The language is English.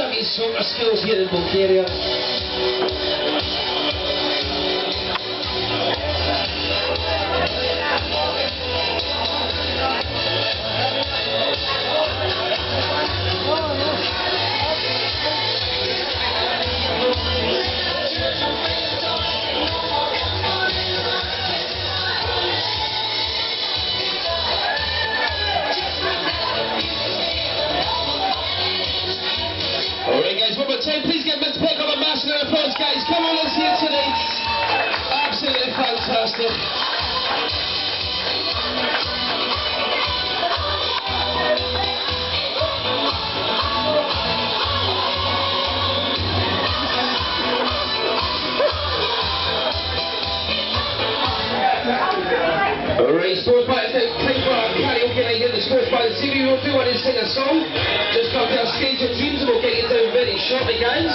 chubby soccer skills here in Bulgaria. Fantastic. Alright, scores by the night here. The TV. Is sing a song. Just come to our stage of dreams and we'll get you down very shortly, guys.